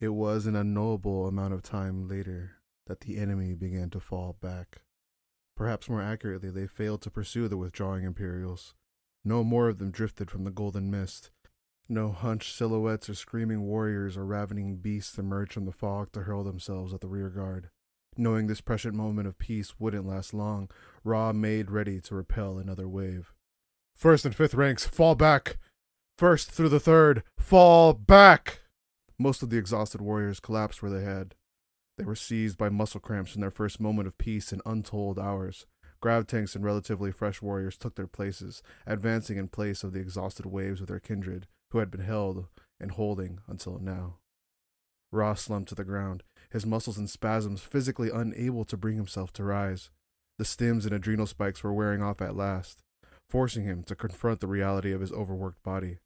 It was an unknowable amount of time later that the enemy began to fall back. Perhaps more accurately, they failed to pursue the withdrawing Imperials. No more of them drifted from the golden mist. No hunched silhouettes or screaming warriors or ravening beasts emerged from the fog to hurl themselves at the rear guard. Knowing this prescient moment of peace wouldn't last long, Ra made ready to repel another wave. First and fifth ranks, fall back! First through the third, fall back! Most of the exhausted warriors collapsed where they had. They were seized by muscle cramps in their first moment of peace in untold hours. Grav tanks and relatively fresh warriors took their places, advancing in place of the exhausted waves of their kindred, who had been held and holding until now. Ra slumped to the ground, his muscles in spasms, physically unable to bring himself to rise. The stims and adrenal spikes were wearing off at last, forcing him to confront the reality of his overworked body.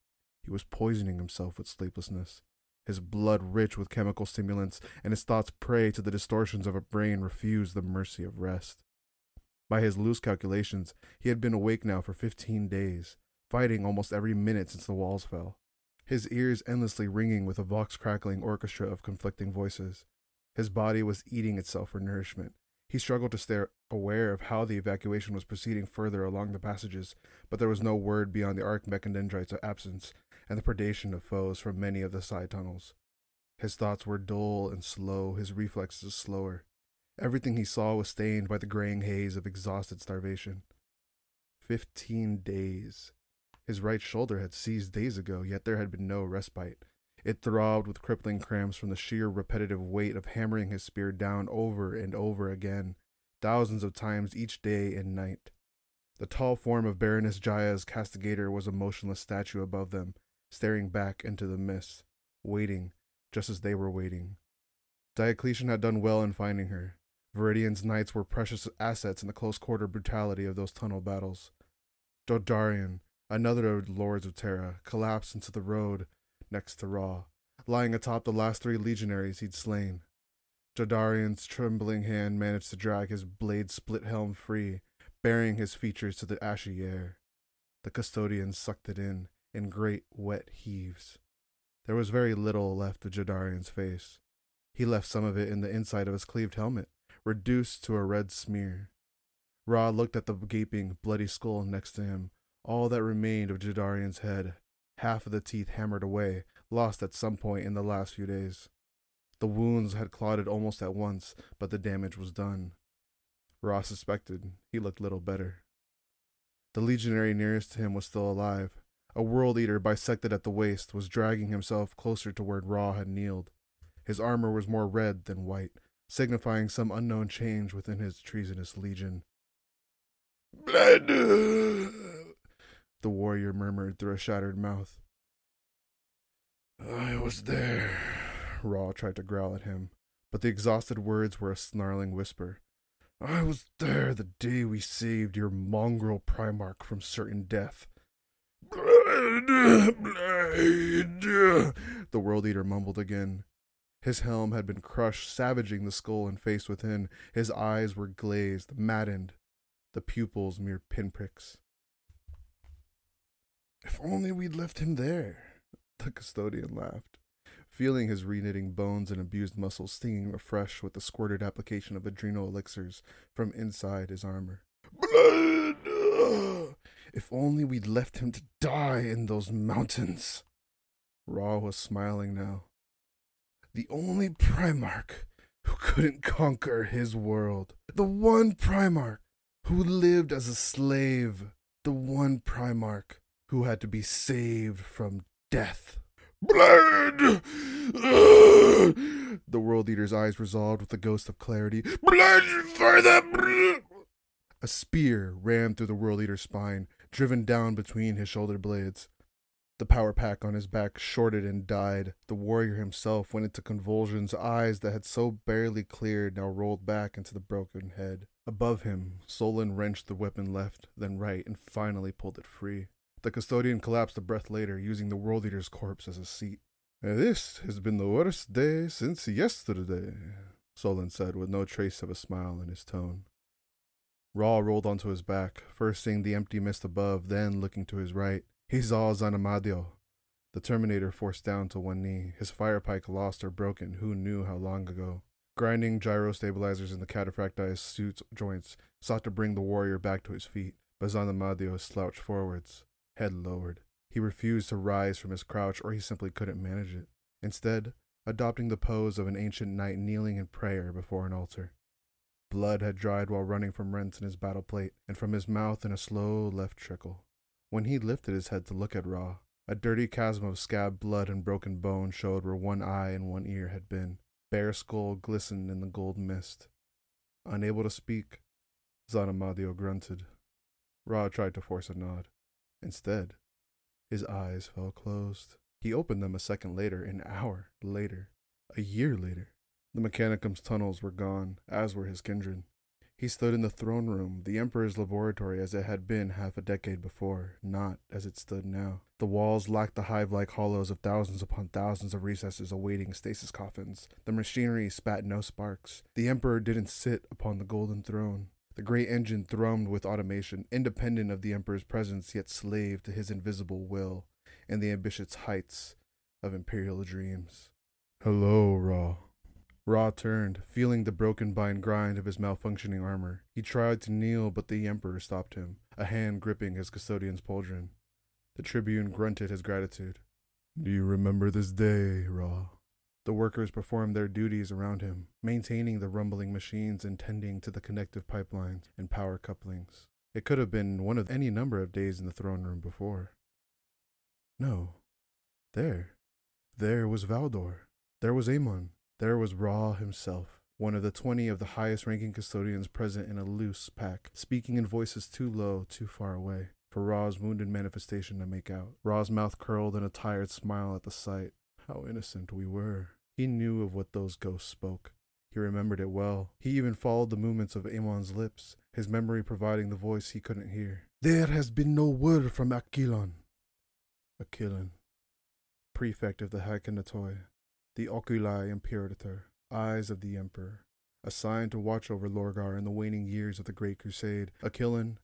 He was poisoning himself with sleeplessness, his blood rich with chemical stimulants, and his thoughts prey to the distortions of a brain refused the mercy of rest. By his loose calculations, he had been awake now for fifteen days, fighting almost every minute since the walls fell, his ears endlessly ringing with a vox crackling orchestra of conflicting voices. His body was eating itself for nourishment. He struggled to stay aware of how the evacuation was proceeding further along the passages, but there was no word beyond the arc archmechadendrite's absence and the predation of foes from many of the side tunnels. His thoughts were dull and slow, his reflexes slower. Everything he saw was stained by the graying haze of exhausted starvation. Fifteen days. His right shoulder had seized days ago, yet there had been no respite. It throbbed with crippling cramps from the sheer repetitive weight of hammering his spear down over and over again, thousands of times each day and night. The tall form of Baroness Jaya's castigator was a motionless statue above them, staring back into the mist, waiting just as they were waiting. Diocletian had done well in finding her. Vyridion's knights were precious assets in the close quarter brutality of those tunnel battles. Jodarian, another of the lords of Terra, collapsed into the road next to Ra, lying atop the last three legionaries he'd slain. Jodarian's trembling hand managed to drag his blade split helm free, burying his features to the ashy air. The custodian sucked it in, in great wet heaves. There was very little left of Jodarian's face. He left some of it in the inside of his cleaved helmet, reduced to a red smear. Ra looked at the gaping, bloody skull next to him, all that remained of Jodarian's head, half of the teeth hammered away, lost at some point in the last few days. The wounds had clotted almost at once, but the damage was done. Ra suspected he looked little better. The legionary nearest to him was still alive. A world eater bisected at the waist was dragging himself closer to where Ra had kneeled. His armor was more red than white, signifying some unknown change within his treasonous legion. Blood! The warrior murmured through a shattered mouth. I was there. Ra tried to growl at him, but the exhausted words were a snarling whisper. I was there the day we saved your mongrel Primarch from certain death. Blood, blood, the world eater mumbled again. His helm had been crushed, savaging the skull and face within. His eyes were glazed, maddened, the pupils mere pinpricks. If only we'd left him there, the custodian laughed, feeling his reknitting bones and abused muscles stinging afresh with the squirted application of adrenal elixirs from inside his armor. Blood! If only we'd left him to die in those mountains. Ra was smiling now. The only Primarch who couldn't conquer his world. The one Primarch who lived as a slave. The one Primarch who had to be saved from death. Blood! the world eater's eyes resolved with a ghost of clarity. Blood for the. A spear ran through the world eater's spine, driven down between his shoulder blades. The power pack on his back shorted and died. The warrior himself went into convulsions, eyes that had so barely cleared now rolled back into the broken head. Above him, Solon wrenched the weapon left, then right, and finally pulled it free. The custodian collapsed a breath later, using the world eater's corpse as a seat. This has been the worst day since yesterday, Solon said with no trace of a smile in his tone. Ra rolled onto his back, first seeing the empty mist above, then looking to his right. He saw Zanamadio. The Terminator forced down to one knee, his fire pike lost or broken, who knew how long ago. Grinding gyro stabilizers in the Cataphractii suit's joints sought to bring the warrior back to his feet, but Zanamadio slouched forwards, head lowered. He refused to rise from his crouch, or he simply couldn't manage it. Instead, adopting the pose of an ancient knight kneeling in prayer before an altar. Blood had dried while running from rents in his battle plate, and from his mouth in a slow left trickle. When he lifted his head to look at Ra, a dirty chasm of scabbed blood and broken bone showed where one eye and one ear had been. Bare skull glistened in the gold mist. Unable to speak, Zanamadio grunted. Ra tried to force a nod. Instead, his eyes fell closed. He opened them a second later, an hour later, a year later. The Mechanicum's tunnels were gone, as were his kindred. He stood in the throne room, the Emperor's laboratory as it had been half a decade before, not as it stood now. The walls lacked the hive like hollows of thousands upon thousands of recesses awaiting stasis coffins. The machinery spat no sparks. The Emperor didn't sit upon the golden throne. The great engine thrummed with automation, independent of the Emperor's presence, yet slave to his invisible will and the ambitious heights of imperial dreams. Hello, Ra. Ra turned, feeling the broken bind grind of his malfunctioning armor. He tried to kneel, but the Emperor stopped him, a hand gripping his custodian's pauldron. The tribune grunted his gratitude. Do you remember this day, Ra? The workers performed their duties around him, maintaining the rumbling machines and tending to the connective pipelines and power couplings. It could have been one of any number of days in the throne room before. No. There. There was Valdor. There was Amon. There was Ra himself, one of the twenty of the highest ranking custodians present in a loose pack, speaking in voices too low, too far away, for Ra's wounded manifestation to make out. Ra's mouth curled in a tired smile at the sight. How innocent we were. He knew of what those ghosts spoke. He remembered it well. He even followed the movements of Amon's lips, his memory providing the voice he couldn't hear. There has been no word from Aquilon. Aquilon, prefect of the Hykanatoi, the Oculi Imperator, eyes of the Emperor, assigned to watch over Lorgar in the waning years of the Great Crusade, Aquilon,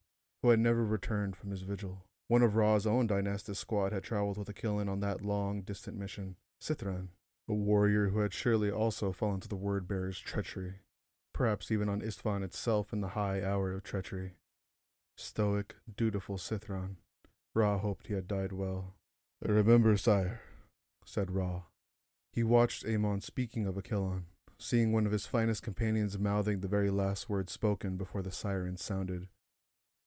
who had never returned from his vigil. One of Ra's own dynastic squad had traveled with Aquilon on that long, distant mission. Cithran, a warrior who had surely also fallen to the word bearer's treachery, perhaps even on Isstvan itself in the high hour of treachery. Stoic, dutiful Cithran. Ra hoped he had died well. Remember, sire, said Ra. He watched Amon speaking of Aquilon, seeing one of his finest companions mouthing the very last words spoken before the sirens sounded.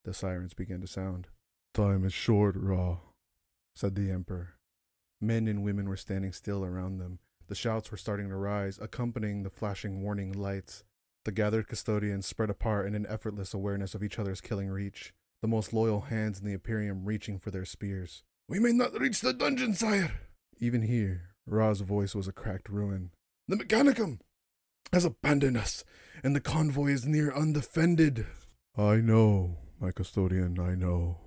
The sirens began to sound. Time is short, Ra, said the Emperor. Men and women were standing still around them. The shouts were starting to rise, accompanying the flashing warning lights. The gathered custodians spread apart in an effortless awareness of each other's killing reach, the most loyal hands in the Imperium reaching for their spears. We may not reach the dungeon, sire. Even here, Ra's voice was a cracked ruin. The Mechanicum has abandoned us, and the convoy is near undefended. I know, my custodian, I know.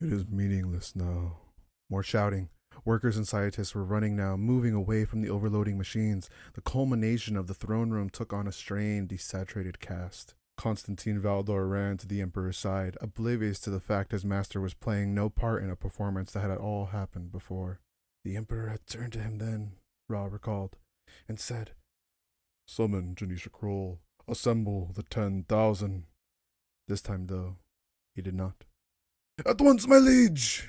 It is meaningless now. More shouting. Workers and scientists were running now, moving away from the overloading machines. The culmination of the throne room took on a strained, desaturated cast. Constantine Valdor ran to the Emperor's side, oblivious to the fact his master was playing no part in a performance that had at all happened before. The Emperor had turned to him then, Ra recalled, and said, Summon Jenetia Krole. Assemble the ten thousand. This time, though, he did not. At once, my liege!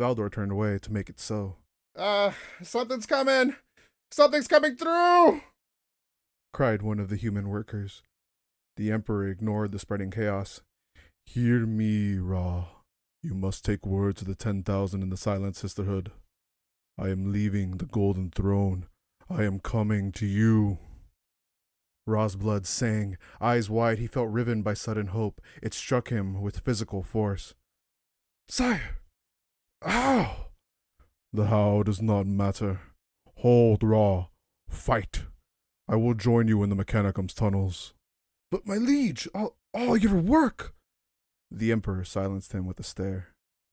Valdor turned away to make it so. Uh, something's coming! Something's coming through! cried one of the human workers. The Emperor ignored the spreading chaos. Hear me, Ra. You must take word to the ten thousand in the Silent Sisterhood. I am leaving the Golden Throne. I am coming to you. Ra's blood sang. Eyes wide, he felt riven by sudden hope. It struck him with physical force. Sire! How? The how does not matter. Hold, Ra. Fight. I will join you in the Mechanicum's tunnels. But my liege, all, all your work! The Emperor silenced him with a stare.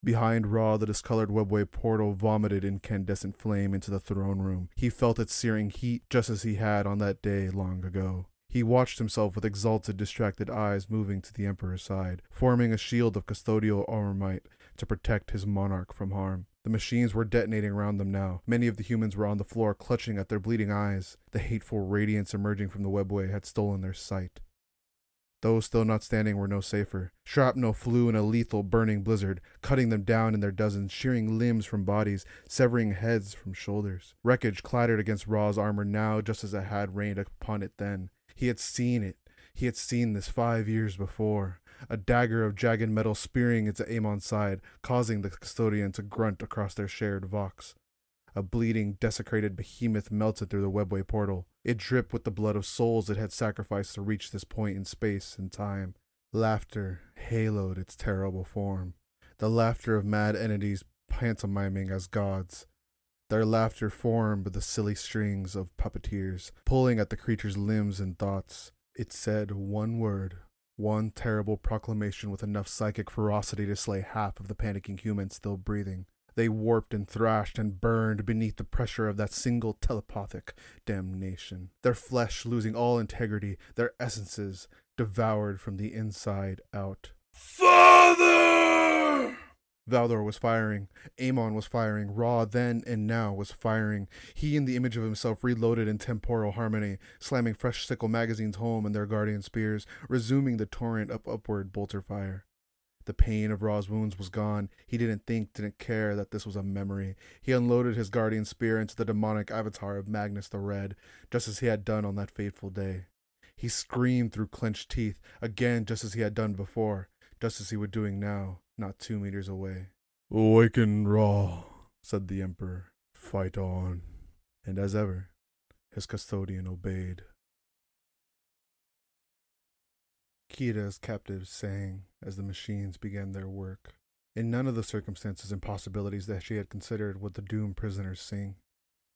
Behind Ra, the discolored webway portal vomited incandescent flame into the throne room. He felt its searing heat just as he had on that day long ago. He watched himself with exalted, distracted eyes moving to the Emperor's side, forming a shield of custodial auramite to protect his monarch from harm. The machines were detonating around them now. Many of the humans were on the floor, clutching at their bleeding eyes. The hateful radiance emerging from the webway had stolen their sight. Those still not standing were no safer. Shrapnel flew in a lethal, burning blizzard, cutting them down in their dozens, shearing limbs from bodies, severing heads from shoulders. Wreckage clattered against Ra's armor now, just as it had rained upon it then. He had seen it. He had seen this five years before a dagger of jagged metal spearing into Amon's side, causing the custodian to grunt across their shared vox. A bleeding, desecrated behemoth melted through the webway portal. It dripped with the blood of souls it had sacrificed to reach this point in space and time. Laughter haloed its terrible form. The laughter of mad entities pantomiming as gods. Their laughter formed the silly strings of puppeteers, pulling at the creature's limbs and thoughts. It said one word, one terrible proclamation with enough psychic ferocity to slay half of the panicking humans still breathing. They warped and thrashed and burned beneath the pressure of that single telepathic damnation, their flesh losing all integrity, their essences devoured from the inside out. Father! Valdor was firing. Amon was firing. Ra then and now was firing. He, and the image of himself, reloaded in temporal harmony, slamming fresh sickle magazines home in their guardian spears, resuming the torrent of upward bolter fire. The pain of Ra's wounds was gone. He didn't think, didn't care that this was a memory. He unloaded his guardian spear into the demonic avatar of Magnus the Red, just as he had done on that fateful day. He screamed through clenched teeth, again just as he had done before, just as he was doing now, not two meters away. Awaken, Ra, said the Emperor. Fight on. And as ever, his custodian obeyed. Kira's captives sang as the machines began their work. In none of the circumstances and possibilities that she had considered would the doomed prisoners sing.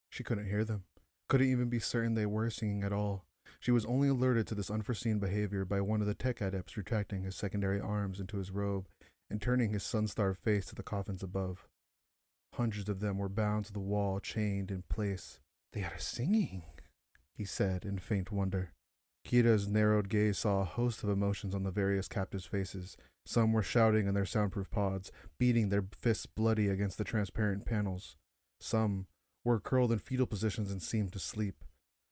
She couldn't hear them, couldn't even be certain they were singing at all. She was only alerted to this unforeseen behavior by one of the tech adepts retracting his secondary arms into his robe and turning his sun-starved face to the coffins above. Hundreds of them were bound to the wall, chained in place. They are singing, he said in faint wonder. Kira's narrowed gaze saw a host of emotions on the various captives' faces. Some were shouting in their soundproof pods, beating their fists bloody against the transparent panels. Some were curled in fetal positions and seemed to sleep.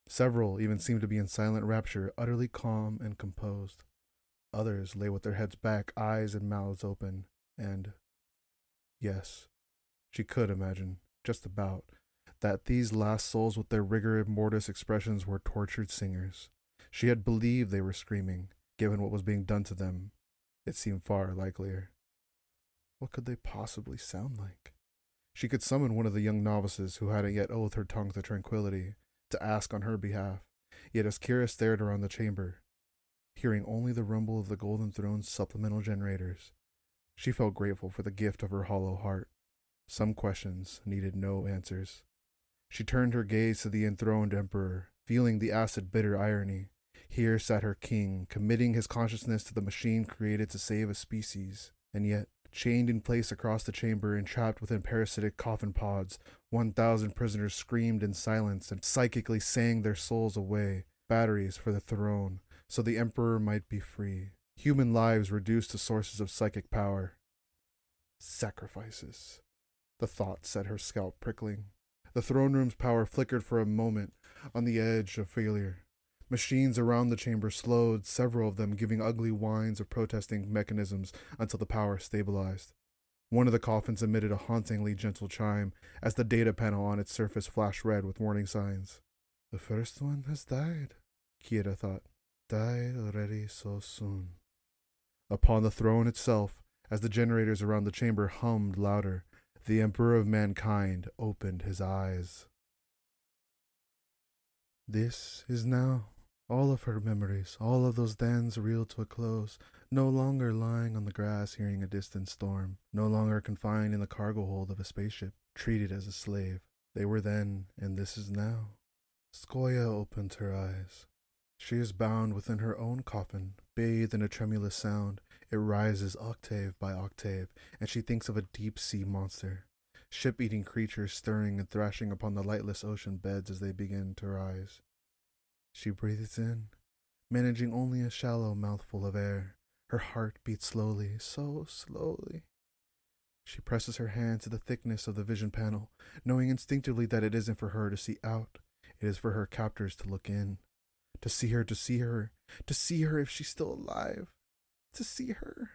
Several even seemed to be in silent rapture, utterly calm and composed. Others lay with their heads back, eyes and mouths open, and yes, she could imagine, just about, that these last souls with their rigor mortis expressions were tortured singers. She had believed they were screaming, given what was being done to them. It seemed far likelier. What could they possibly sound like? She could summon one of the young novices who hadn't yet oathed her tongue to tranquility to ask on her behalf. Yet as Kira stared around the chamber, hearing only the rumble of the Golden Throne's supplemental generators, she felt grateful for the gift of her hollow heart. Some questions needed no answers. She turned her gaze to the enthroned emperor, feeling the acid bitter irony. Here sat her king, committing his consciousness to the machine created to save a species, and yet, chained in place across the chamber and trapped within parasitic coffin pods, one thousand prisoners screamed in silence and psychically sang their souls away, batteries for the throne, so the emperor might be free. Human lives reduced to sources of psychic power. Sacrifices. The thought set her scalp prickling. The throne room's power flickered for a moment on the edge of failure. Machines around the chamber slowed, several of them giving ugly whines of protesting mechanisms until the power stabilized. One of the coffins emitted a hauntingly gentle chime as the data panel on its surface flashed red with warning signs. The first one has died, Kira thought. Died already so soon. Upon the throne itself, as the generators around the chamber hummed louder, the Emperor of Mankind opened his eyes. This is now all of her memories, all of those dens reeled to a close, no longer lying on the grass hearing a distant storm, no longer confined in the cargo hold of a spaceship, treated as a slave. They were then, and this is now. Skoya opens her eyes. She is bound within her own coffin, bathed in a tremulous sound. It rises octave by octave, and she thinks of a deep sea monster. Ship eating creatures stirring and thrashing upon the lightless ocean beds as they begin to rise. She breathes in, managing only a shallow mouthful of air. Her heart beats slowly, so slowly. She presses her hand to the thickness of the vision panel, knowing instinctively that it isn't for her to see out. It is for her captors to look in. To see her, to see her, to see her if she's still alive. To see her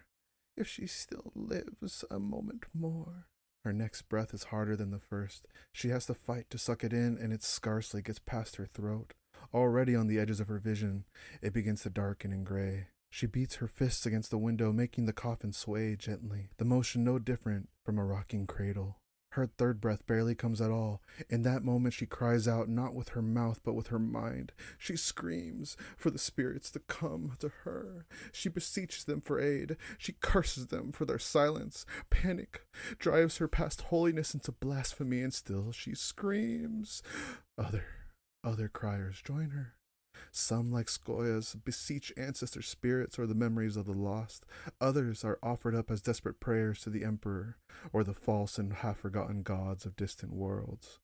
if she still lives a moment more. Her next breath is harder than the first. She has to fight to suck it in, and it scarcely gets past her throat. Already on the edges of her vision, it begins to darken and gray. She beats her fists against the window, making the coffin sway gently, the motion no different from a rocking cradle. Her third breath barely comes at all. In that moment, she cries out not with her mouth, but with her mind. She screams for the spirits to come to her. She beseeches them for aid. She curses them for their silence. Panic drives her past holiness into blasphemy, and still she screams. Other, other criers join her. Some, like Skoya's, beseech ancestor spirits or the memories of the lost. Others are offered up as desperate prayers to the emperor or the false and half forgotten gods of distant worlds.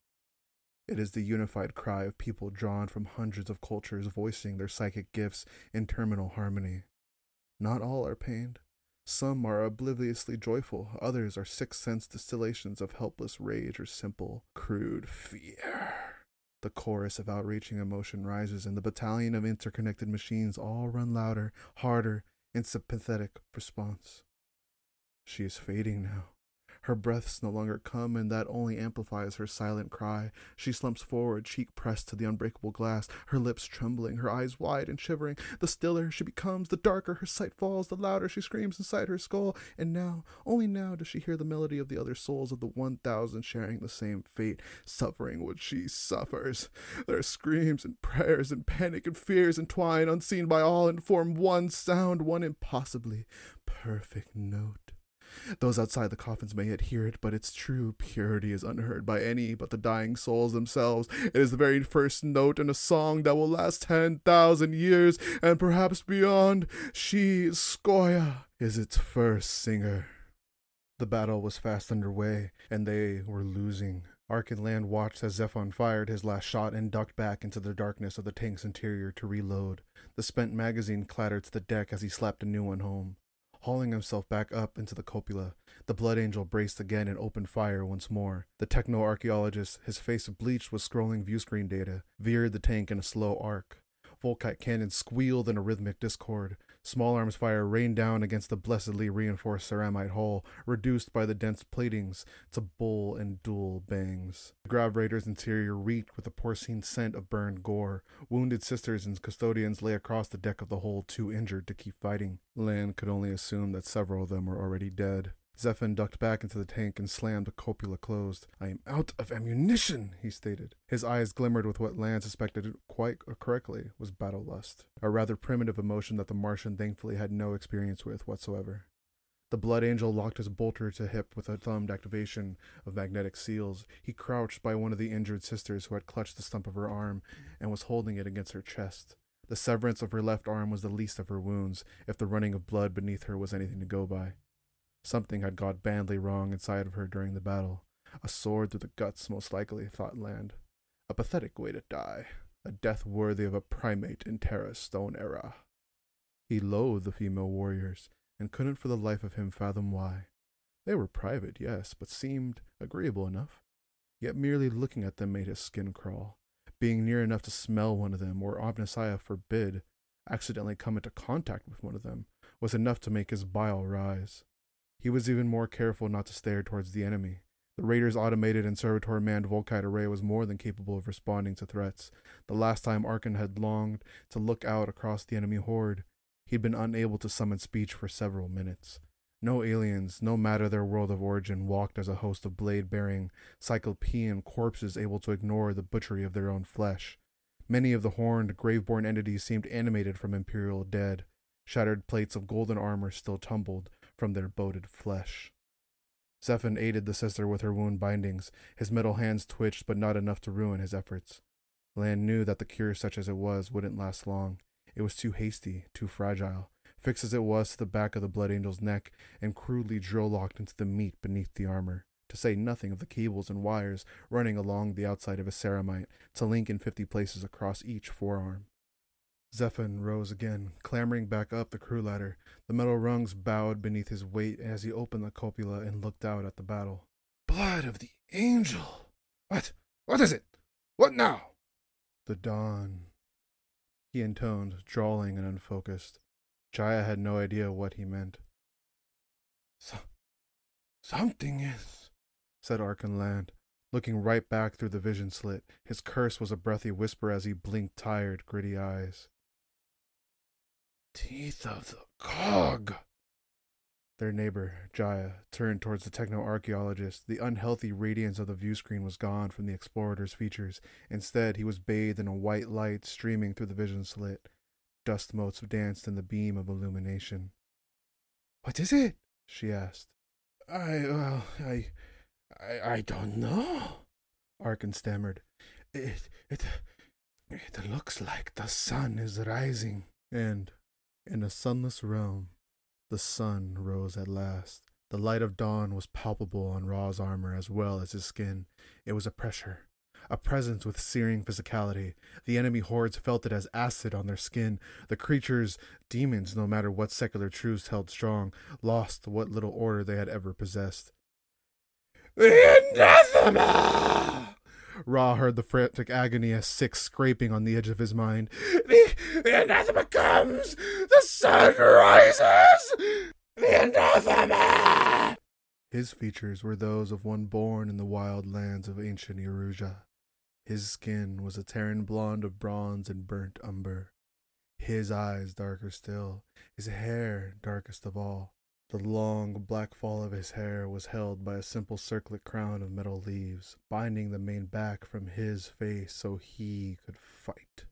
It is the unified cry of people drawn from hundreds of cultures voicing their psychic gifts in terminal harmony. Not all are pained. Some are obliviously joyful, others are sixth sense distillations of helpless rage or simple, crude fear. The chorus of outreaching emotion rises, and the battalion of interconnected machines all run louder, harder, in sympathetic response. She is fading now. Her breaths no longer come, and that only amplifies her silent cry. She slumps forward, cheek pressed to the unbreakable glass, her lips trembling, her eyes wide and shivering. The stiller she becomes, the darker her sight falls, the louder she screams inside her skull. And now, only now, does she hear the melody of the other souls of the one thousand sharing the same fate, suffering what she suffers. Their screams and prayers and panic and fears entwine, unseen by all, and form one sound, one impossibly perfect note. Those outside the coffins may yet hear it, but its true purity is unheard by any but the dying souls themselves. It is the very first note in a song that will last ten thousand years, and perhaps beyond. She, Skoya, is its first singer. The battle was fast underway, and they were losing. Arkhan Land watched as Zephon fired his last shot and ducked back into the darkness of the tank's interior to reload. The spent magazine clattered to the deck as he slapped a new one home. Hauling himself back up into the cupola, the Blood Angel braced again and opened fire once more. The techno archaeologist, his face bleached with scrolling viewscreen data, veered the tank in a slow arc. Volkite cannons squealed in a rhythmic discord. Small arms fire rained down against the blessedly reinforced ceramite hull, reduced by the dense platings to bull and dual bangs. The Grav Raider's interior reeked with the porcine scent of burned gore. Wounded sisters and custodians lay across the deck of the hull, too injured to keep fighting. Land could only assume that several of them were already dead. Zephon ducked back into the tank and slammed the cupola closed. I am out of ammunition, he stated. His eyes glimmered with what Land suspected quite correctly was battle lust, a rather primitive emotion that the Martian thankfully had no experience with whatsoever. The Blood Angel locked his bolter to hip with a thumbed activation of magnetic seals. He crouched by one of the injured sisters who had clutched the stump of her arm and was holding it against her chest. The severance of her left arm was the least of her wounds, if the running of blood beneath her was anything to go by. Something had gone badly wrong inside of her during the battle. A sword through the guts, most likely, thought Land. A pathetic way to die. A death worthy of a primate in Terra's stone era. He loathed the female warriors, and couldn't for the life of him fathom why. They were private, yes, but seemed agreeable enough. Yet merely looking at them made his skin crawl. Being near enough to smell one of them, or Omnissiah forbid, accidentally come into contact with one of them, was enough to make his bile rise. He was even more careful not to stare towards the enemy. The Raiders' automated and servitor manned Volkite array was more than capable of responding to threats. The last time Arkhan had longed to look out across the enemy horde, he'd been unable to summon speech for several minutes. No aliens, no matter their world of origin, walked as a host of blade bearing, cyclopean corpses able to ignore the butchery of their own flesh. Many of the horned, graveborn entities seemed animated from Imperial dead. Shattered plates of golden armor still tumbled, from their bloated flesh. Zephon aided the sister with her wound bindings. His metal hands twitched, but not enough to ruin his efforts. Land knew that the cure, such as it was, wouldn't last long. It was too hasty, too fragile, fixed as it was to the back of the Blood Angel's neck and crudely drill locked into the meat beneath the armor, to say nothing of the cables and wires running along the outside of a ceramite to link in fifty places across each forearm. Zephon rose again, clambering back up the crew ladder. The metal rungs bowed beneath his weight as he opened the cupola and looked out at the battle. Blood of the angel! What? What is it? What now? The dawn. He intoned, drawling and unfocused. Jaya had no idea what he meant. So, something is, said Arkhan Land, looking right back through the vision slit. His curse was a breathy whisper as he blinked tired, gritty eyes. Teeth of the cog. Their neighbor, Jaya, turned towards the techno archaeologist. The unhealthy radiance of the viewscreen was gone from the explorator's features. Instead, he was bathed in a white light streaming through the vision slit. Dust motes danced in the beam of illumination. What is it? she asked. I, well, I, I, I don't know, Arkhan stammered. It, it, it looks like the sun is rising. And, in a sunless realm, the sun rose at last. The light of dawn was palpable on Ra's armor as well as his skin. It was a pressure, a presence with searing physicality. The enemy hordes felt it as acid on their skin. The creatures, demons, no matter what secular truths held strong, lost what little order they had ever possessed. The anathema! Ra heard the frantic agony as six scraping on the edge of his mind. The, the anathema comes! The sun rises! The anathema! His features were those of one born in the wild lands of ancient Eruja. His skin was a Terran blonde of bronze and burnt umber. His eyes darker still, his hair darkest of all. The long black fall of his hair was held by a simple circlet crown of metal leaves, binding the mane back from his face so he could fight.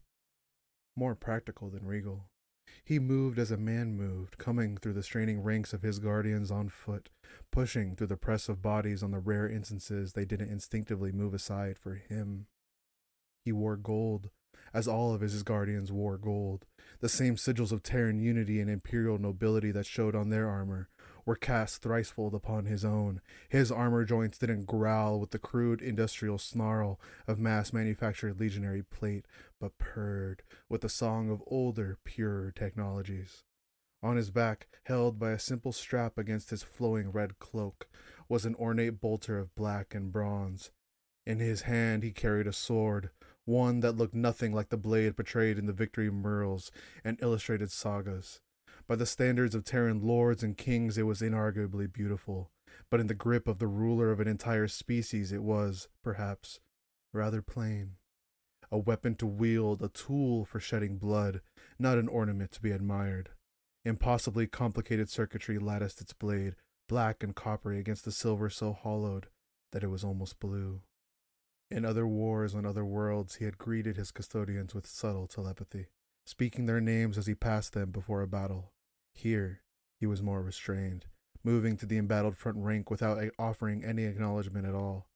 More practical than regal. He moved as a man moved, coming through the straining ranks of his guardians on foot, pushing through the press of bodies on the rare instances they didn't instinctively move aside for him. He wore gold, as all of his guardians wore gold. The same sigils of Terran unity and imperial nobility that showed on their armor were cast thricefold upon his own. His armor joints didn't growl with the crude industrial snarl of mass manufactured legionary plate, but purred with the song of older, purer technologies. On his back, held by a simple strap against his flowing red cloak, was an ornate bolter of black and bronze. In his hand he carried a sword, one that looked nothing like the blade portrayed in the victory murals and illustrated sagas. By the standards of Terran lords and kings, it was inarguably beautiful, but in the grip of the ruler of an entire species, it was, perhaps, rather plain. A weapon to wield, a tool for shedding blood, not an ornament to be admired. Impossibly complicated circuitry latticed its blade, black and coppery against the silver so hollowed that it was almost blue. In other wars on other worlds, he had greeted his custodians with subtle telepathy, speaking their names as he passed them before a battle. Here, he was more restrained, moving to the embattled front rank without offering any acknowledgement at all.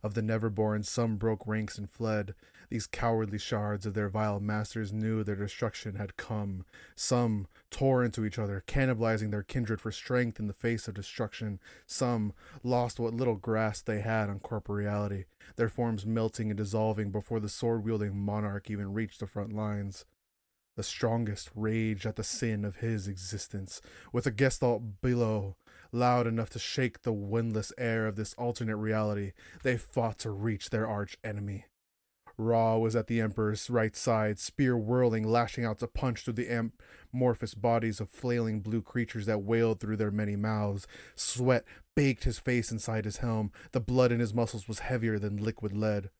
Of the never-born, some broke ranks and fled. These cowardly shards of their vile masters knew their destruction had come. Some tore into each other, cannibalizing their kindred for strength in the face of destruction. Some lost what little grasp they had on corporeality, their forms melting and dissolving before the sword-wielding monarch even reached the front lines. The strongest raged at the sin of his existence, with a gestalt below loud enough to shake the windless air of this alternate reality, they fought to reach their arch enemy. Ra was at the Emperor's right side, spear whirling, lashing out to punch through the amorphous bodies of flailing blue creatures that wailed through their many mouths. Sweat baked his face inside his helm. The blood in his muscles was heavier than liquid lead.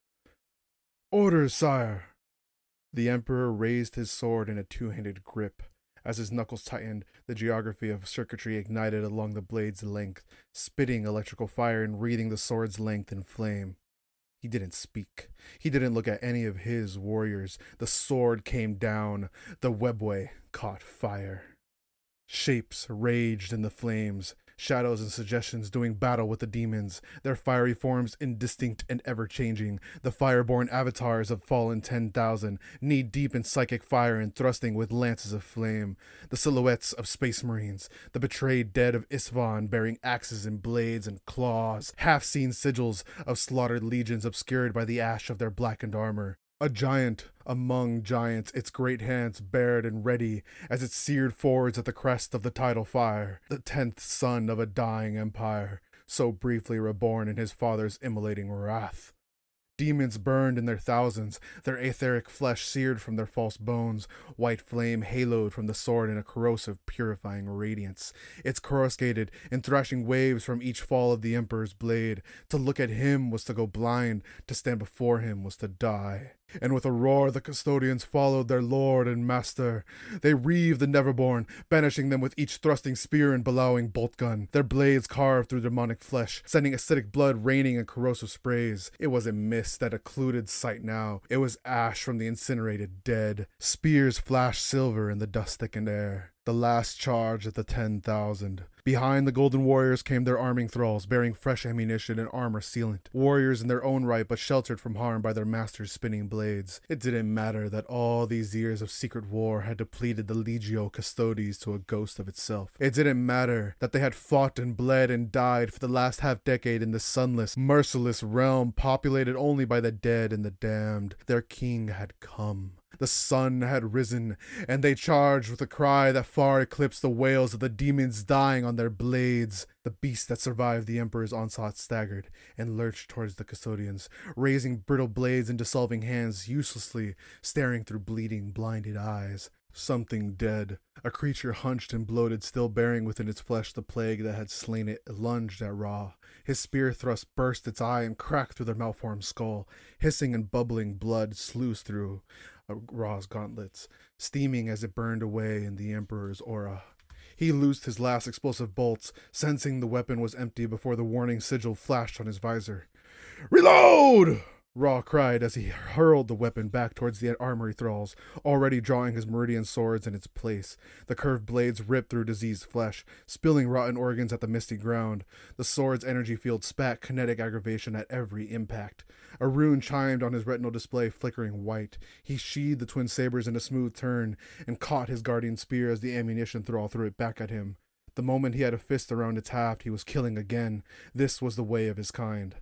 Orders, sire! The Emperor raised his sword in a two handed grip. As his knuckles tightened, the geography of circuitry ignited along the blade's length, spitting electrical fire and wreathing the sword's length in flame. He didn't speak. He didn't look at any of his warriors. The sword came down. The webway caught fire. Shapes raged in the flames shadows and suggestions doing battle with the demons, their fiery forms indistinct and ever changing, the fireborn avatars of fallen 10,000, knee deep in psychic fire and thrusting with lances of flame, the silhouettes of space marines, the betrayed dead of Isstvan bearing axes and blades and claws, half seen sigils of slaughtered legions obscured by the ash of their blackened armor, A giant among giants, its great hands bared and ready as it seared forwards at the crest of the tidal fire, the tenth son of a dying empire, so briefly reborn in his father's immolating wrath. Demons burned in their thousands, their etheric flesh seared from their false bones, white flame haloed from the sword in a corrosive, purifying radiance. Its coruscated in thrashing waves from each fall of the Emperor's blade. To look at him was to go blind, to stand before him was to die. And with a roar, the custodians followed their lord and master. They reaved the Neverborn, banishing them with each thrusting spear and bellowing bolt gun, their blades carved through demonic flesh, sending acidic blood raining in corrosive sprays. It was a mist that occluded sight now. It was ash from the incinerated dead. Spears flashed silver in the dust thickened air the last charge at the 10,000. Behind the Golden Warriors came their arming thralls, bearing fresh ammunition and armor sealant. Warriors in their own right, but sheltered from harm by their masters' spinning blades. It didn't matter that all these years of secret war had depleted the Legio Custodes to a ghost of itself. It didn't matter that they had fought and bled and died for the last half decade in the sunless, merciless realm populated only by the dead and the damned. Their king had come. The sun had risen, and they charged with a cry that far eclipsed the wails of the demons dying on their blades. The beast that survived the Emperor's onslaught staggered and lurched towards the custodians, raising brittle blades and dissolving hands uselessly, staring through bleeding, blinded eyes. Something dead, a creature hunched and bloated, still bearing within its flesh the plague that had slain it, lunged at Ra. His spear thrust burst its eye and cracked through the malformed skull. Hissing and bubbling blood sluiced through. Uh, Ra's gauntlets, steaming as it burned away in the Emperor's aura. He loosed his last explosive bolts, sensing the weapon was empty before the warning sigil flashed on his visor. Reload! Ra cried as he hurled the weapon back towards the armory thralls, already drawing his meridian swords in its place. The curved blades ripped through diseased flesh, spilling rotten organs at the misty ground. The sword's energy field spat kinetic aggravation at every impact. A rune chimed on his retinal display, flickering white. He sheathed the twin sabers in a smooth turn and caught his guardian spear as the ammunition thrall threw it back at him. The moment he had a fist around its haft, he was killing again. This was the way of his kind.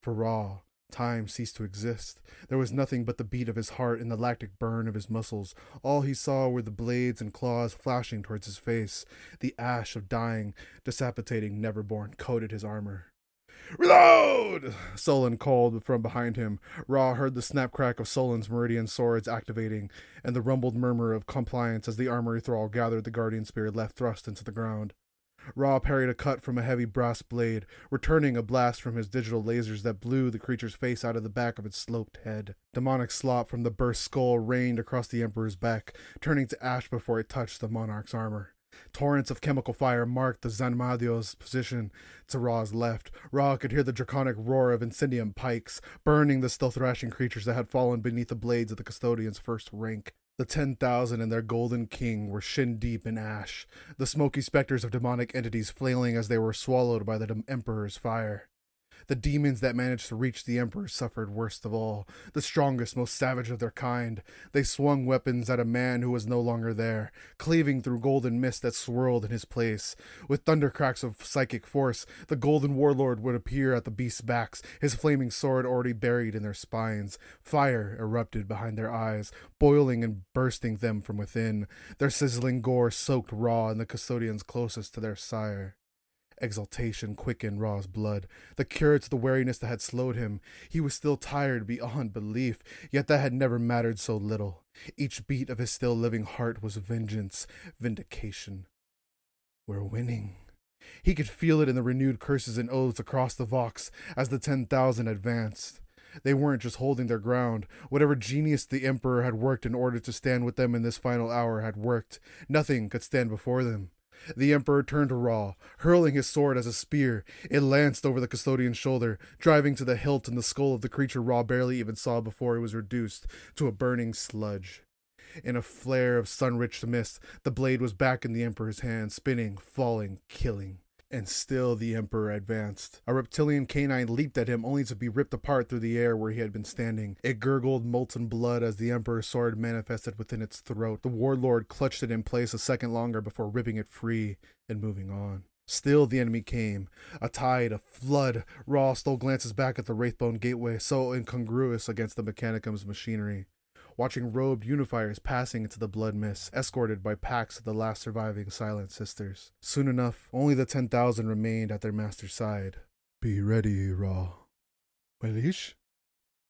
For Ra, Time ceased to exist. There was nothing but the beat of his heart and the lactic burn of his muscles. All he saw were the blades and claws flashing towards his face. The ash of dying, dissipating Neverborn coated his armor. Reload! Solon called from behind him. Ra heard the snap crack of Solon's meridian swords activating, and the rumbled murmur of compliance as the armory thrall gathered the guardian spear left thrust into the ground. Ra parried a cut from a heavy brass blade, returning a blast from his digital lasers that blew the creature's face out of the back of its sloped head. Demonic slop from the burst skull rained across the Emperor's back, turning to ash before it touched the monarch's armor. Torrents of chemical fire marked the Zanmadio's position to Ra's left. Ra could hear the draconic roar of incendium pikes, burning the still thrashing creatures that had fallen beneath the blades of the custodian's first rank. The ten thousand and their golden king were shin deep in ash, the smoky specters of demonic entities flailing as they were swallowed by the emperor's fire. The demons that managed to reach the Emperor suffered worst of all, the strongest, most savage of their kind. They swung weapons at a man who was no longer there, cleaving through golden mist that swirled in his place. With thundercracks of psychic force, the golden warlord would appear at the beasts' backs, his flaming sword already buried in their spines. Fire erupted behind their eyes, boiling and bursting them from within. Their sizzling gore soaked Ra and the custodians closest to their sire. Exultation quickened Ra's blood. The cure to the weariness that had slowed him. He was still tired beyond belief, yet that had never mattered so little. Each beat of his still living heart was vengeance, vindication. We're winning. He could feel it in the renewed curses and oaths across the Vox as the ten thousand advanced. They weren't just holding their ground. Whatever genius the Emperor had worked in order to stand with them in this final hour had worked. Nothing could stand before them. The Emperor turned to Ra, hurling his sword as a spear. It lanced over the custodian's shoulder, driving to the hilt in the skull of the creature Ra barely even saw before it was reduced to a burning sludge. In a flare of sun-rich mist, the blade was back in the Emperor's hand, spinning, falling, killing. And still the Emperor advanced. A reptilian canine leaped at him only to be ripped apart through the air where he had been standing. It gurgled molten blood as the Emperor's sword manifested within its throat. The warlord clutched it in place a second longer before ripping it free and moving on. Still, the enemy came. A tide, a flood. Ra stole glances back at the Wraithbone gateway, so incongruous against the Mechanicum's machinery. Watching robed unifiers passing into the blood mist, escorted by packs of the last surviving Silent Sisters. Soon enough, only the 10,000 remained at their master's side. Be ready, Ra. Melish?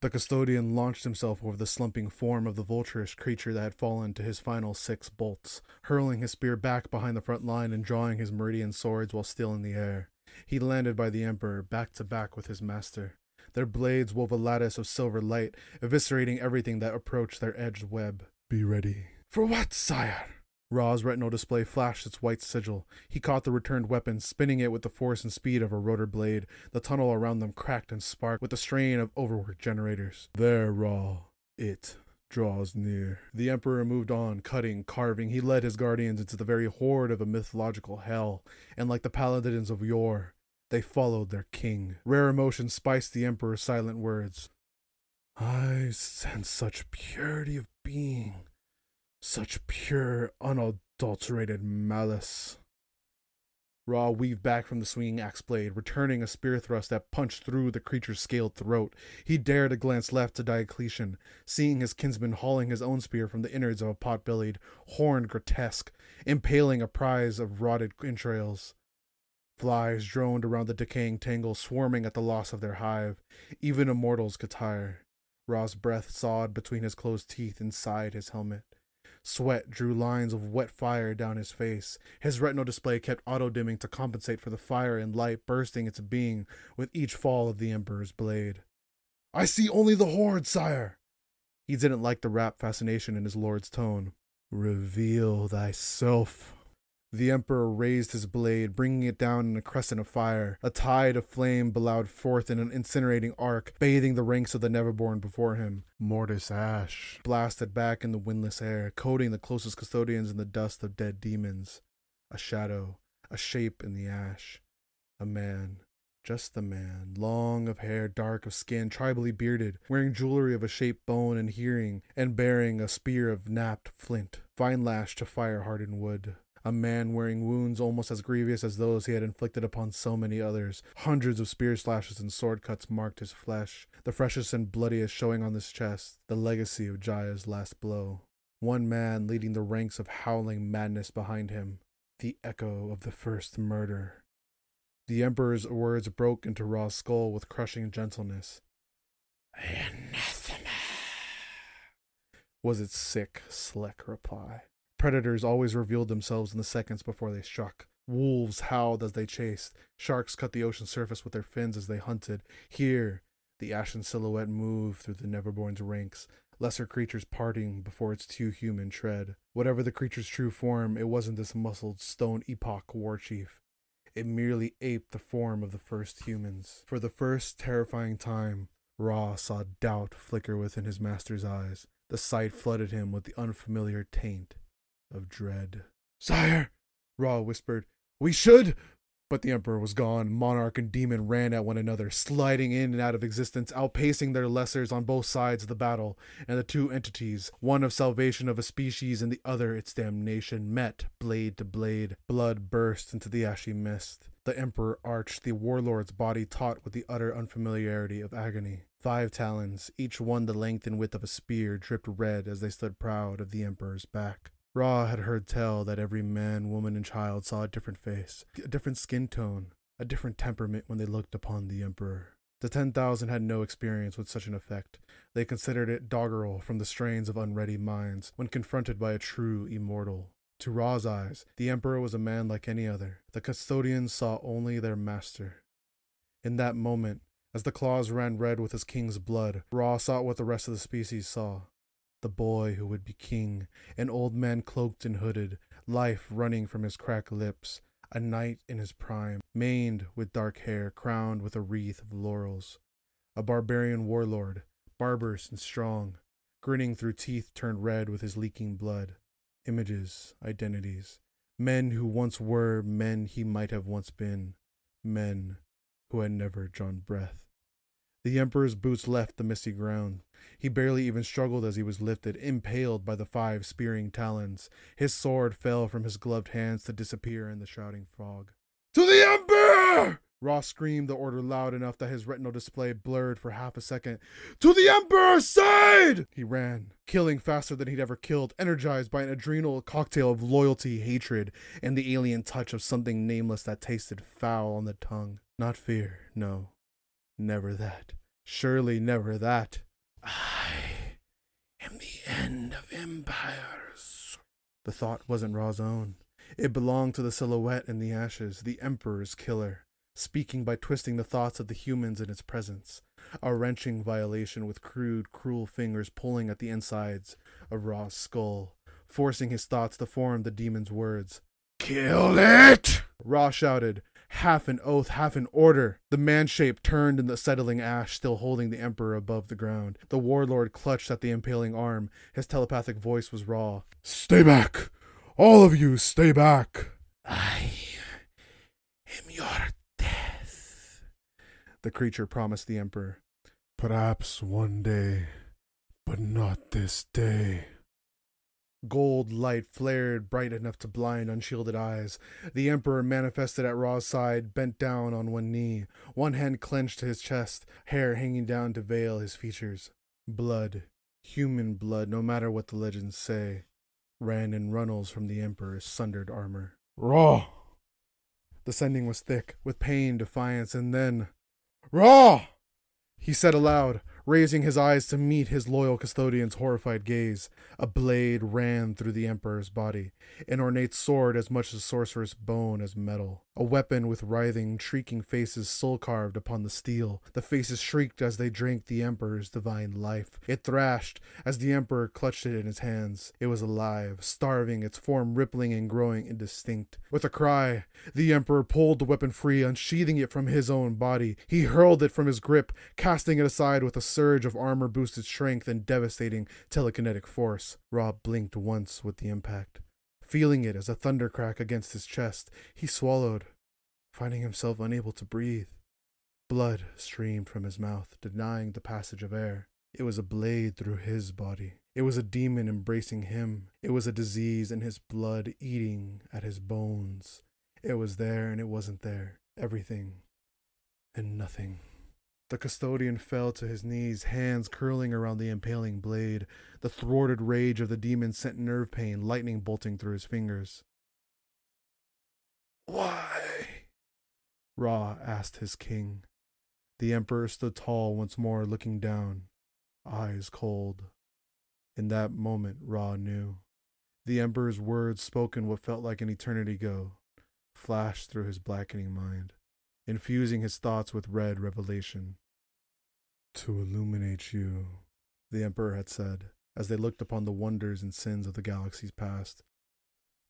The custodian launched himself over the slumping form of the vulturish creature that had fallen to his final six bolts, hurling his spear back behind the front line and drawing his meridian swords while still in the air. He landed by the Emperor, back to back with his master. Their blades wove a lattice of silver light, eviscerating everything that approached their edged web. Be ready. For what, sire? Ra's retinal display flashed its white sigil. He caught the returned weapon, spinning it with the force and speed of a rotor blade. The tunnel around them cracked and sparked with the strain of overworked generators. There, Ra. It draws near. The Emperor moved on, cutting, carving. He led his guardians into the very horde of a mythological hell, and like the paladins of yore, they followed their king. Rare emotion spiced the Emperor's silent words. I sense such purity of being such pure, unadulterated malice. Ra weaved back from the swinging axe blade, returning a spear thrust that punched through the creature's scaled throat. He dared a glance left to Diocletian, seeing his kinsman hauling his own spear from the innards of a pot-bellied, horned grotesque, impaling a prize of rotted entrails. Flies droned around the decaying tangle, swarming at the loss of their hive. Even immortals could tire. Ra's breath sawed between his closed teeth inside his helmet. Sweat drew lines of wet fire down his face. His retinal display kept auto dimming to compensate for the fire and light bursting into being with each fall of the Emperor's blade. I see only the horde, sire! He didn't like the rapt fascination in his lord's tone. Reveal thyself. The Emperor raised his blade, bringing it down in a crescent of fire. A tide of flame bellowed forth in an incinerating arc, bathing the ranks of the Neverborn before him. Mortis ash blasted back in the windless air, coating the closest custodians in the dust of dead demons. A shadow, a shape in the ash. A man, just the man, long of hair, dark of skin, tribally bearded, wearing jewelry of a shaped bone and hearing, and bearing a spear of knapped flint, fine lashed to fire hardened wood a man wearing wounds almost as grievous as those he had inflicted upon so many others. Hundreds of spear slashes and sword cuts marked his flesh, the freshest and bloodiest showing on his chest, the legacy of Jaya's last blow. One man leading the ranks of howling madness behind him, the echo of the first murder. The Emperor's words broke into Ra's skull with crushing gentleness. Anathema, was its sick, slick reply. Predators always revealed themselves in the seconds before they struck. Wolves howled as they chased. Sharks cut the ocean surface with their fins as they hunted. Here, the ashen silhouette moved through the Neverborn's ranks, lesser creatures parting before its too human tread. Whatever the creature's true form, it wasn't this muscled stone epoch war chief. It merely aped the form of the first humans. For the first terrifying time, Ra saw doubt flicker within his master's eyes. The sight flooded him with the unfamiliar taint of dread. Sire, Ra whispered, we should. But the Emperor was gone. Monarch and demon ran at one another, sliding in and out of existence, outpacing their lessers on both sides of the battle. And the two entities, one of salvation of a species and the other its damnation, met blade to blade. Blood burst into the ashy mist. The Emperor arched, the warlord's body taut with the utter unfamiliarity of agony. Five talons, each one the length and width of a spear, dripped red as they stood proud of the Emperor's back. Ra had heard tell that every man, woman, and child saw a different face, a different skin tone, a different temperament when they looked upon the Emperor. The ten thousand had no experience with such an effect. They considered it doggerel from the strains of unready minds when confronted by a true immortal. To Ra's eyes, the Emperor was a man like any other. The custodians saw only their master. In that moment, as the claws ran red with his king's blood, Ra saw what the rest of the species saw the boy who would be king, an old man cloaked and hooded, life running from his cracked lips, a knight in his prime, maned with dark hair, crowned with a wreath of laurels, a barbarian warlord, barbarous and strong, grinning through teeth turned red with his leaking blood. Images, identities, men who once were, men he might have once been, men who had never drawn breath. The Emperor's boots left the misty ground. He barely even struggled as he was lifted, impaled by the five spearing talons. His sword fell from his gloved hands to disappear in the shrouding fog. To the Emperor! Ra screamed the order loud enough that his retinal display blurred for half a second. To the Emperor's side! He ran, killing faster than he'd ever killed, energized by an adrenal cocktail of loyalty, hatred, and the alien touch of something nameless that tasted foul on the tongue. Not fear, no. Never that. Surely never that. I am the end of empires. The thought wasn't Ra's own. It belonged to the silhouette in the ashes, the Emperor's killer speaking by twisting the thoughts of the humans in its presence, a wrenching violation with crude, cruel fingers pulling at the insides of Ra's skull, forcing his thoughts to form the demon's words. Kill it! Ra shouted, half an oath, half an order. The man shape turned in the settling ash, still holding the Emperor above the ground. The warlord clutched at the impaling arm. His telepathic voice was raw. Stay back! All of you, stay back! I am your death, the creature promised the Emperor. Perhaps one day, but not this day. Gold light flared bright enough to blind unshielded eyes. The Emperor manifested at Ra's side, bent down on one knee, one hand clenched to his chest, hair hanging down to veil his features. Blood, human blood, no matter what the legends say, ran in runnels from the Emperor's sundered armor. Ra! The sending was thick, with pain, defiance, and then Ra! He said aloud, raising his eyes to meet his loyal custodian's horrified gaze. A blade ran through the Emperor's body, an ornate sword as much as sorcerous bone as metal. A weapon with writhing, shrieking faces soul carved upon the steel. The faces shrieked as they drank the Emperor's divine life. It thrashed as the Emperor clutched it in his hands. It was alive, starving, its form rippling and growing indistinct. With a cry, the Emperor pulled the weapon free, unsheathing it from his own body. He hurled it from his grip, casting it aside with a surge of armor boosted strength and devastating telekinetic force. Ra blinked once with the impact. Feeling it as a thunder crack against his chest, he swallowed, finding himself unable to breathe. Blood streamed from his mouth, denying the passage of air. It was a blade through his body. It was a demon embracing him. It was a disease in his blood eating at his bones. It was there and it wasn't there. Everything and nothing. The custodian fell to his knees, hands curling around the impaling blade. The thwarted rage of the demon sent nerve pain, lightning bolting through his fingers. Why? Ra asked his king. The emperor stood tall once more, looking down, eyes cold. In that moment, Ra knew. The emperor's words, spoken what felt like an eternity ago, flashed through his blackening mind infusing his thoughts with red revelation. To illuminate you, the Emperor had said, as they looked upon the wonders and sins of the galaxy's past.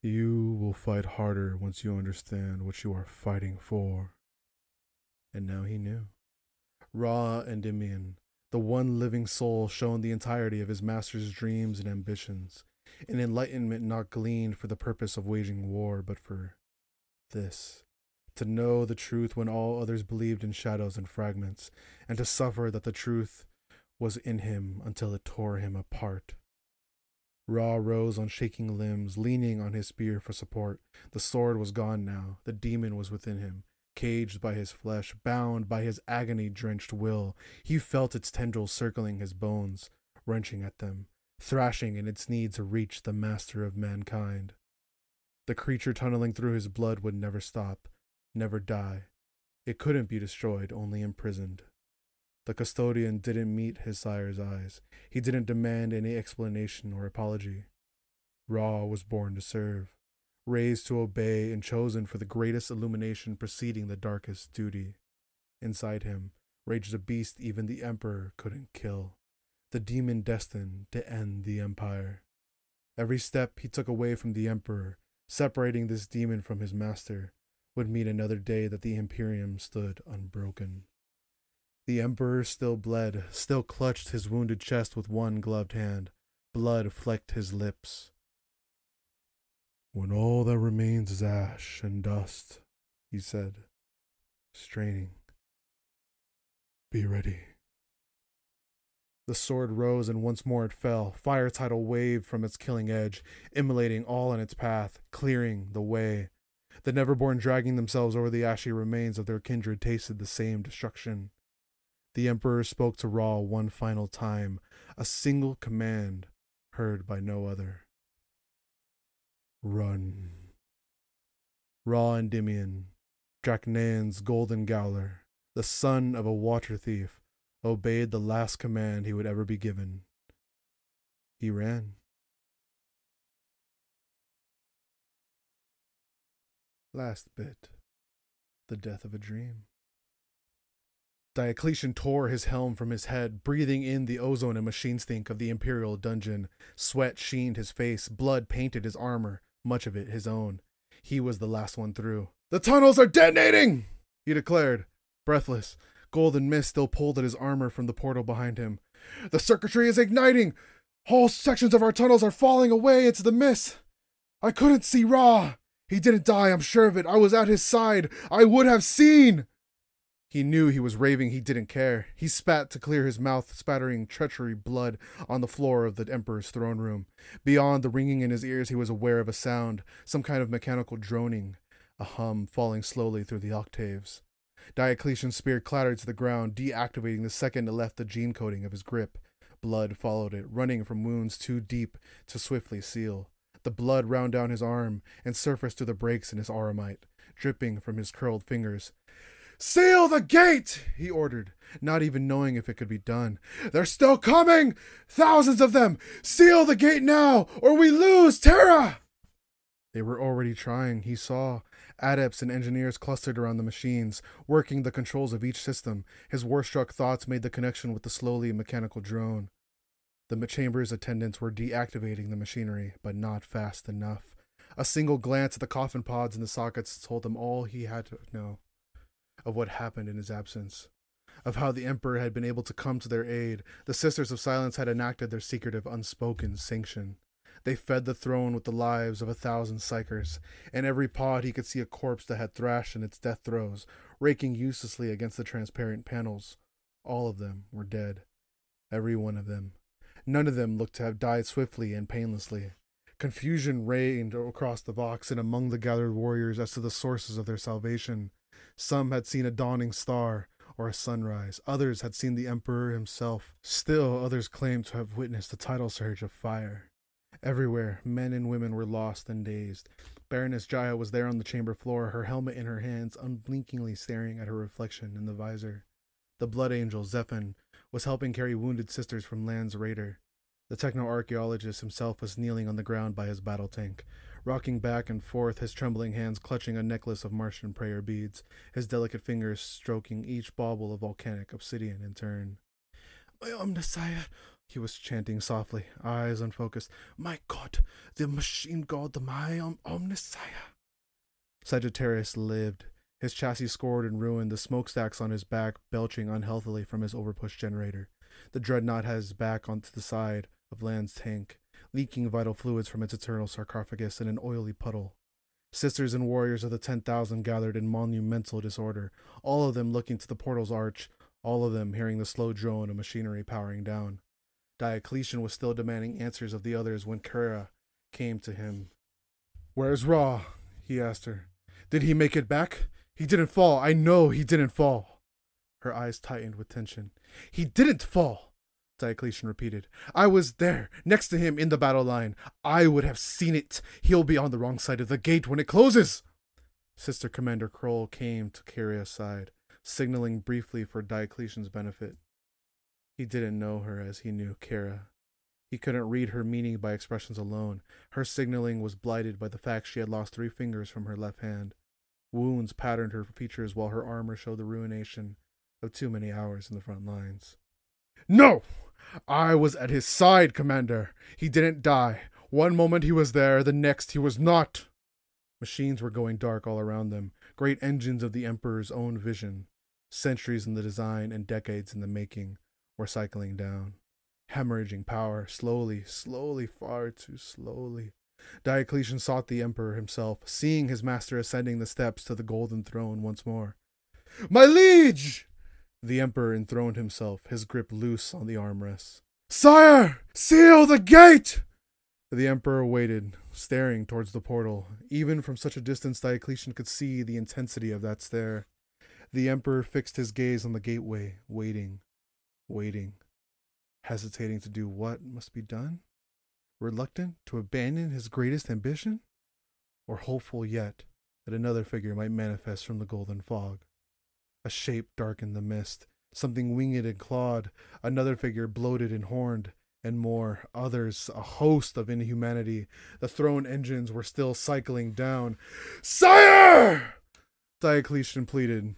You will fight harder once you understand what you are fighting for. And now he knew. Ra and Endymion, the one living soul shown the entirety of his master's dreams and ambitions, an enlightenment not gleaned for the purpose of waging war, but for this to know the truth when all others believed in shadows and fragments, and to suffer that the truth was in him until it tore him apart. Ra rose on shaking limbs, leaning on his spear for support. The sword was gone now. The demon was within him, caged by his flesh, bound by his agony drenched will. He felt its tendrils circling his bones, wrenching at them, thrashing in its need to reach the master of mankind. The creature tunneling through his blood would never stop never die. It couldn't be destroyed, only imprisoned. The custodian didn't meet his sire's eyes. He didn't demand any explanation or apology. Ra was born to serve, raised to obey, and chosen for the greatest illumination preceding the darkest duty. Inside him raged a beast even the Emperor couldn't kill, the demon destined to end the Empire. Every step he took away from the Emperor, separating this demon from his master, would mean another day that the Imperium stood unbroken. The Emperor still bled, still clutched his wounded chest with one gloved hand. Blood flecked his lips. When all that remains is ash and dust, he said, straining. Be ready. The sword rose and once more it fell. Fire tidal waved from its killing edge, immolating all in its path, clearing the way. The Neverborn dragging themselves over the ashy remains of their kindred tasted the same destruction. The Emperor spoke to Ra one final time, a single command heard by no other. Run. Ra Endymion, Drach'nyen's golden Gaoler, the son of a water thief, obeyed the last command he would ever be given. He ran. Last bit. The death of a dream. Diocletian tore his helm from his head, breathing in the ozone and machine stink of the imperial dungeon. Sweat sheened his face, blood painted his armor, much of it his own. He was the last one through. The tunnels are detonating! He declared, breathless. Golden mist still pulled at his armor from the portal behind him. The circuitry is igniting! Whole sections of our tunnels are falling away into the mist! I couldn't see Ra! He didn't die, I'm sure of it. I was at his side. I would have seen! He knew he was raving. He didn't care. He spat to clear his mouth, spattering treachery blood on the floor of the Emperor's throne room. Beyond the ringing in his ears, he was aware of a sound, some kind of mechanical droning, a hum falling slowly through the octaves. Diocletian's spear clattered to the ground, deactivating the second it left the gene coating of his grip. Blood followed it, running from wounds too deep to swiftly seal. The blood ran down his arm and surfaced through the breaks in his auramite, dripping from his curled fingers. Seal the gate! he ordered, not even knowing if it could be done. They're still coming! Thousands of them! Seal the gate now, or we lose Terra! They were already trying, he saw. Adepts and engineers clustered around the machines, working the controls of each system. His war struck thoughts made the connection with the slowly mechanical drone. The chamber's attendants were deactivating the machinery, but not fast enough. A single glance at the coffin pods in the sockets told him all he had to know of what happened in his absence, of how the Emperor had been able to come to their aid. The Sisters of Silence had enacted their secretive, unspoken sanction. They fed the throne with the lives of a thousand psykers. In every pod he could see a corpse that had thrashed in its death throes, raking uselessly against the transparent panels. All of them were dead. Every one of them. None of them looked to have died swiftly and painlessly. Confusion reigned across the Vox and among the gathered warriors as to the sources of their salvation. Some had seen a dawning star or a sunrise. Others had seen the Emperor himself. Still, others claimed to have witnessed the tidal surge of fire. Everywhere, men and women were lost and dazed. Baroness Jaya was there on the chamber floor, her helmet in her hands, unblinkingly staring at her reflection in the visor. The blood angel, Zephon, was helping carry wounded sisters from Land's raider. The techno archaeologist himself was kneeling on the ground by his battle tank, rocking back and forth, his trembling hands clutching a necklace of Martian prayer beads, his delicate fingers stroking each bauble of volcanic obsidian in turn. My Omnissiah, he was chanting softly, eyes unfocused. My God, the machine god, the my om- Omnissiah. Sagittarius lived, his chassis scored and ruined, the smokestacks on his back belching unhealthily from his overpushed generator. The dreadnought had his back onto the side of Land's tank, leaking vital fluids from its eternal sarcophagus in an oily puddle. Sisters and warriors of the ten thousand gathered in monumental disorder, all of them looking to the portal's arch, all of them hearing the slow drone of machinery powering down. Diocletian was still demanding answers of the others when Kara came to him. Where's Ra? he asked her. Did he make it back? He didn't fall. I know he didn't fall. Her eyes tightened with tension. He didn't fall. Diocletian repeated. I was there, next to him in the battle line. I would have seen it. He'll be on the wrong side of the gate when it closes. Sister Commander Krole came to Kara's side, signaling briefly for Diocletian's benefit. He didn't know her as he knew Kara. He couldn't read her meaning by expressions alone. Her signaling was blighted by the fact she had lost three fingers from her left hand. Wounds patterned her features while her armor showed the ruination of too many hours in the front lines. No! I was at his side, Commander. He didn't die. One moment he was there, the next he was not. Machines were going dark all around them, great engines of the Emperor's own vision. Centuries in the design and decades in the making were cycling down. Hemorrhaging power, slowly, slowly, far too slowly. Diocletian sought the Emperor himself, seeing his master ascending the steps to the golden throne once more. My liege! The Emperor enthroned himself, his grip loose on the armrests. Sire! Seal the gate! The Emperor waited, staring towards the portal. Even from such a distance, Diocletian could see the intensity of that stare. The Emperor fixed his gaze on the gateway, waiting, waiting, hesitating to do what must be done, reluctant to abandon his greatest ambition, or hopeful yet that another figure might manifest from the golden fog. A shape darkened the mist, something winged and clawed, another figure bloated and horned, and more, others, a host of inhumanity. The throne engines were still cycling down. Sire! Diocletian pleaded.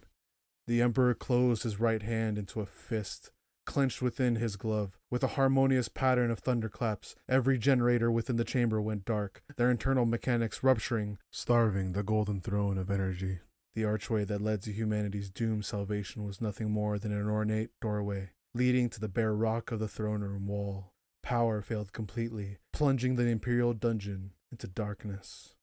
The emperor closed his right hand into a fist, clenched within his glove. With a harmonious pattern of thunderclaps, every generator within the chamber went dark, their internal mechanics rupturing, starving the golden throne of energy. The archway that led to humanity's doomed salvation was nothing more than an ornate doorway leading to the bare rock of the throne room wall. Power failed completely, plunging the imperial dungeon into darkness.